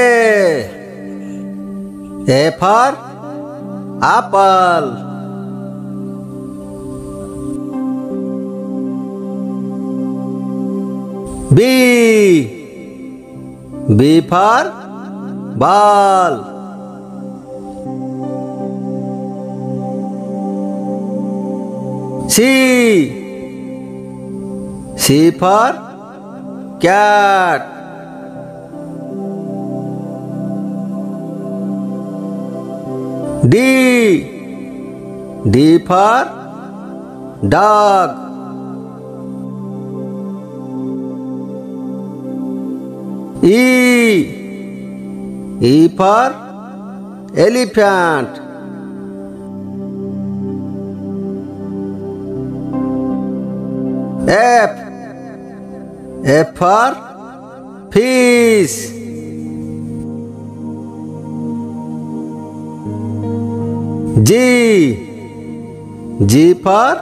A A for apple B B for ball C C for cat D. D for dog. E. E for elephant. F. F for fish. G G for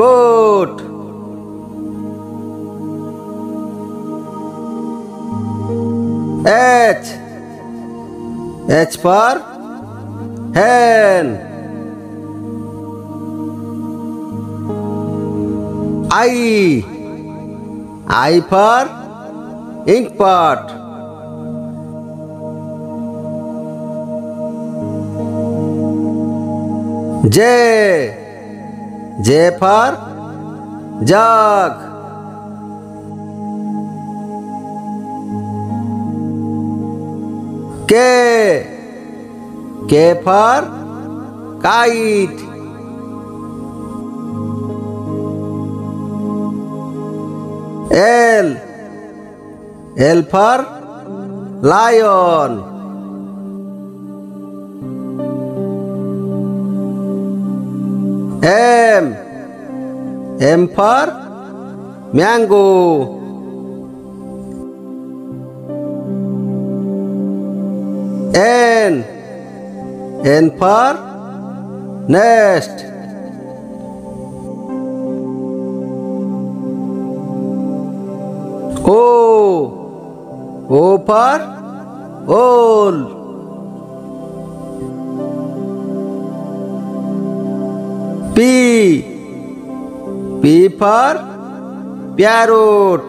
goat H H for hen I I for ink pot J. J for jug. K. K for kite. L. L for lion. M. M for mango. N. N for nest. O. O for all. P P for parrot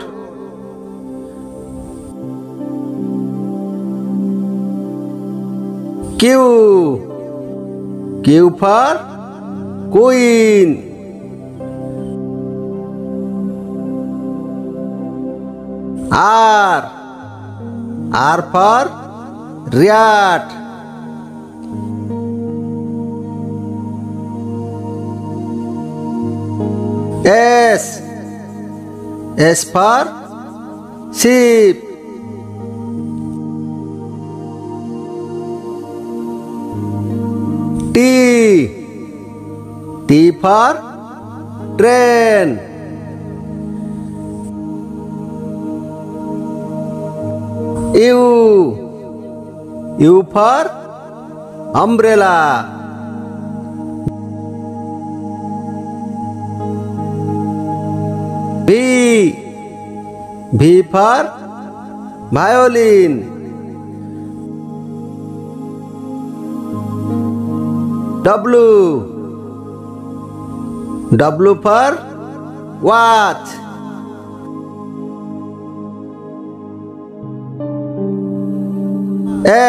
Q Q for queen R R for rat S. S for sheep. T. T for train. U. U for umbrella. V. V for violin. W. W for watch.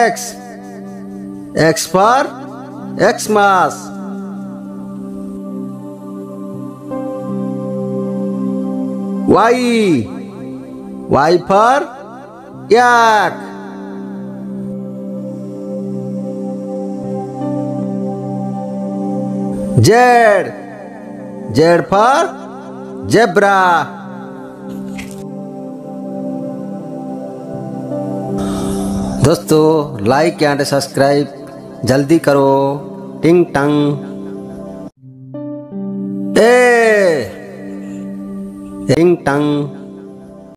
X. X for Xmas. Y Y for yak Z Z for zebra दोस्तों like and subscribe जल्दी करो टिंग टंग ए Danh tăng